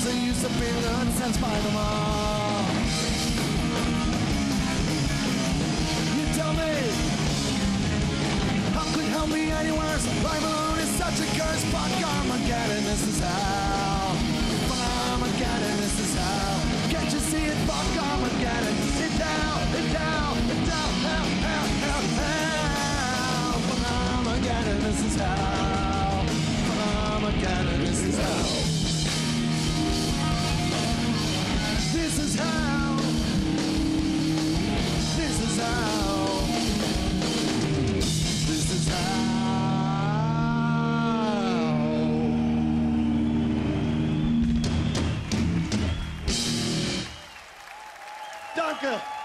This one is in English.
words that used to be by them all. You tell me, how could help me any worse? Life alone is such a curse. Fuck Armageddon, this is hell. Danke.